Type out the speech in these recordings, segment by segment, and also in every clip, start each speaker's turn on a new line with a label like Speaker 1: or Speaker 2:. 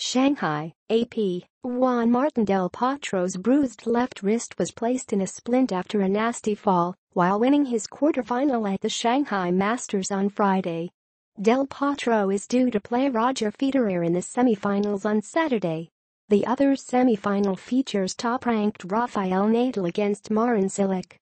Speaker 1: Shanghai, AP, Juan Martin Del Potro's bruised left wrist was placed in a splint after a nasty fall while winning his quarterfinal at the Shanghai Masters on Friday. Del Potro is due to play Roger Federer in the semifinals on Saturday. The other semifinal features top-ranked Rafael Nadal against Marin Cilic.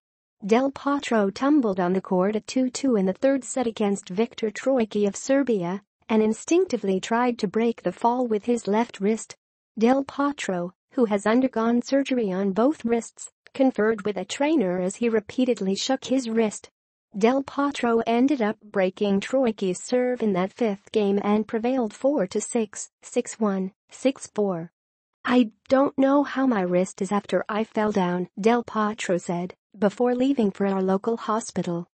Speaker 1: Del Potro tumbled on the court at 2-2 in the third set against Viktor Troicki of Serbia and instinctively tried to break the fall with his left wrist. Del Potro, who has undergone surgery on both wrists, conferred with a trainer as he repeatedly shook his wrist. Del Potro ended up breaking Troicki's serve in that fifth game and prevailed 4-6, 6-1, 6-4. I don't know how my wrist is after I fell down, Del Potro said, before leaving for our local hospital.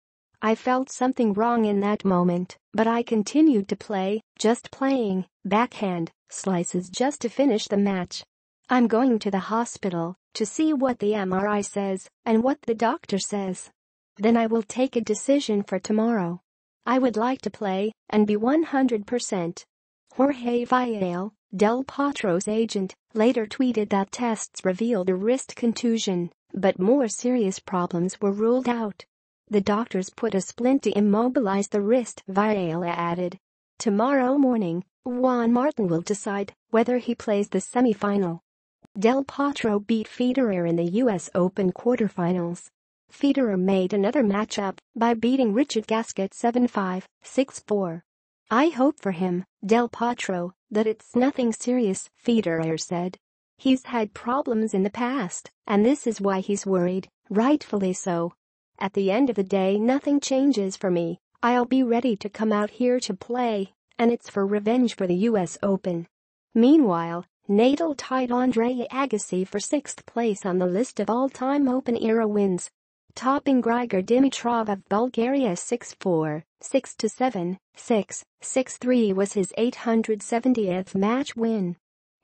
Speaker 1: I felt something wrong in that moment, but I continued to play, just playing, backhand, slices just to finish the match. I'm going to the hospital to see what the MRI says and what the doctor says. Then I will take a decision for tomorrow. I would like to play and be 100%. Jorge Viale, Del Potro's agent, later tweeted that tests revealed a wrist contusion, but more serious problems were ruled out. The doctors put a splint to immobilize the wrist, Viale added. Tomorrow morning, Juan Martin will decide whether he plays the semifinal. Del Potro beat Federer in the US Open quarterfinals. Federer made another matchup by beating Richard Gasquet 7-5, 6-4. I hope for him, Del Potro, that it's nothing serious, Federer said. He's had problems in the past, and this is why he's worried, rightfully so. At the end of the day nothing changes for me. I'll be ready to come out here to play, and it's for revenge for the US Open. Meanwhile, Nadal tied Andre Agassi for sixth place on the list of all-time Open-era wins, topping Grigor Dimitrov of Bulgaria 6-4, 6-7, 6, 6-3 was his 870th match win.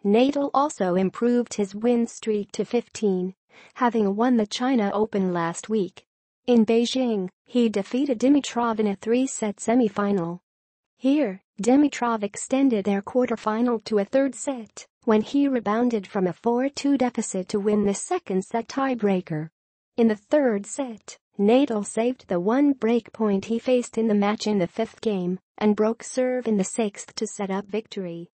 Speaker 1: Nadal also improved his win streak to 15, having won the China Open last week. In Beijing, he defeated Dimitrov in a three-set semifinal. Here, Dimitrov extended their quarterfinal to a third set when he rebounded from a 4-2 deficit to win the second set tiebreaker. In the third set, Nadal saved the one break point he faced in the match in the fifth game and broke serve in the sixth to set up victory.